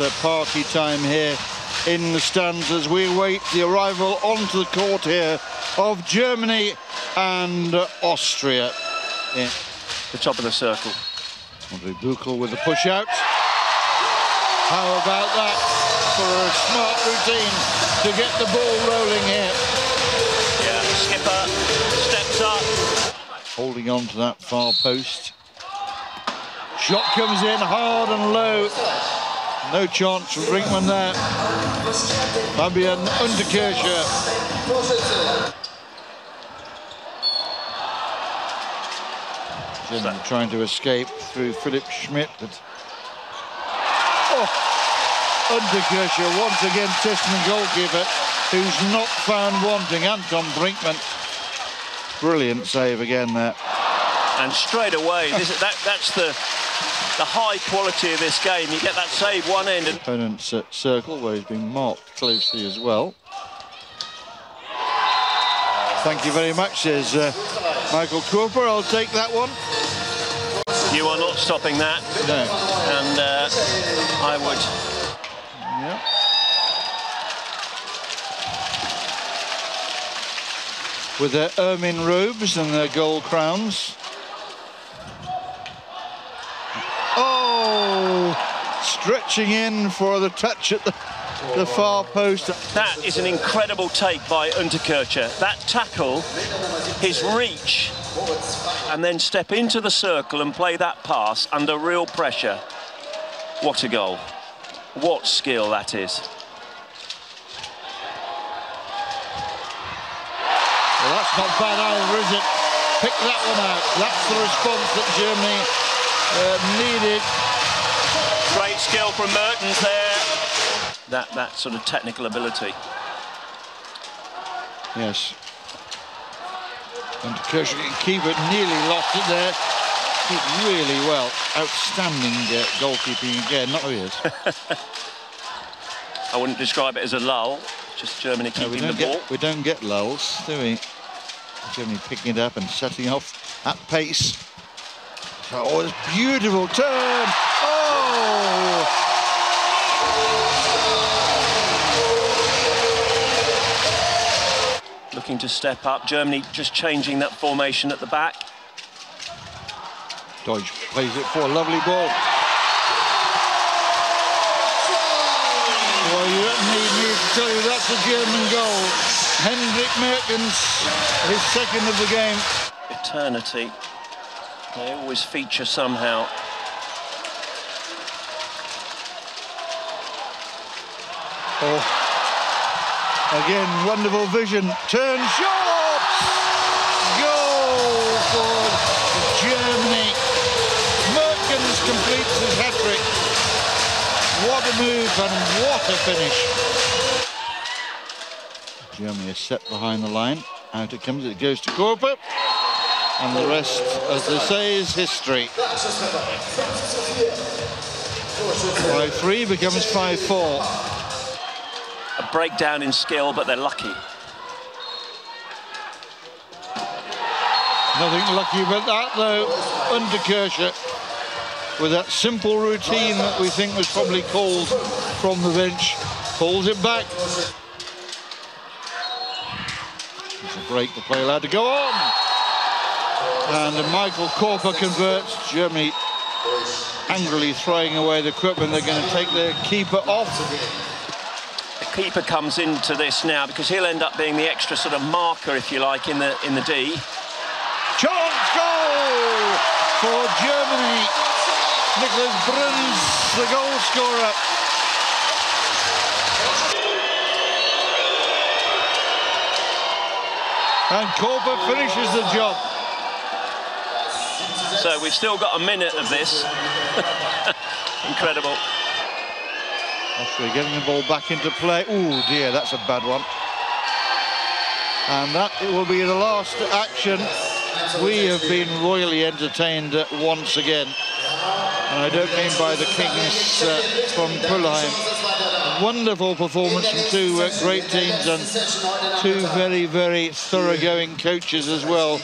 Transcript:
uh, party time here in the stands as we await the arrival onto the court here of Germany and Austria. Yeah. The top of the circle. Andre Buchel with the push out. How about that for a smart routine to get the ball rolling here? Yeah, skipper steps up. Holding on to that far post. Shot comes in hard and low. No chance for Brinkman there. Fabian Unterkircher. Jim trying to escape through Philipp Schmidt. But... Oh, Unterkircher once again testing goalkeeper, who's not found wanting. Anton Brinkman. Brilliant save again there. And straight away, this, that, that's the the high quality of this game. You get that save one end. And Opponent's uh, circle where he's been marked closely as well. Thank you very much, says uh, Michael Körper. I'll take that one. You are not stopping that. No. And uh, I would. Yeah. With their ermine robes and their gold crowns. Oh, stretching in for the touch at the, the far post. That is an incredible take by Unterkircher. That tackle, his reach, and then step into the circle and play that pass under real pressure. What a goal. What skill that is. Well, that's not bad either, is it? Pick that one out. That's the response that Germany uh, needed. Great skill from Mertens there. That, that sort of technical ability. Yes. And Kirsch can keep it, nearly lost it there. Did really well. Outstanding uh, goalkeeping again. Not really. I wouldn't describe it as a lull, just Germany No, we keeping don't the ball. we don't get lulls, do we? Germany picking it up and setting off at pace. Oh, it's beautiful turn. Oh! Looking to step up. Germany just changing that formation at the back. Dodge plays it for a lovely ball. Well, you don't need me to tell you that's a German goal. Hendrik Mertens, his second of the game. Eternity. They always feature somehow. Oh, again, wonderful vision. Turn shot! Goal for Germany. Mertens completes his hat-trick. What a move and what a finish. Germany is set behind the line. Out it comes, it goes to Körper. And the rest, as they say, is history. 5-3 becomes 5-4. A breakdown in skill, but they're lucky. Nothing lucky about that, though. Unterkircher, with that simple routine that we think was probably called from the bench, pulls it back. It's a break, the play allowed to go on. And Michael Körper converts. Germany angrily throwing away the equipment. They're going to take their keeper off. The keeper comes into this now because he'll end up being the extra sort of marker, if you like, in the in the D. Chance goal for Germany. Nicholas Bruns, the goal scorer. And Korper finishes the job. So we've still got a minute of this. Incredible. Austria getting the ball back into play. Oh dear, that's a bad one. And that will be the last action. We have been royally entertained uh, once again. And I don't mean by the Kings uh, from Pulheim. Wonderful performance from two uh, great teams and two very, very thoroughgoing coaches as well.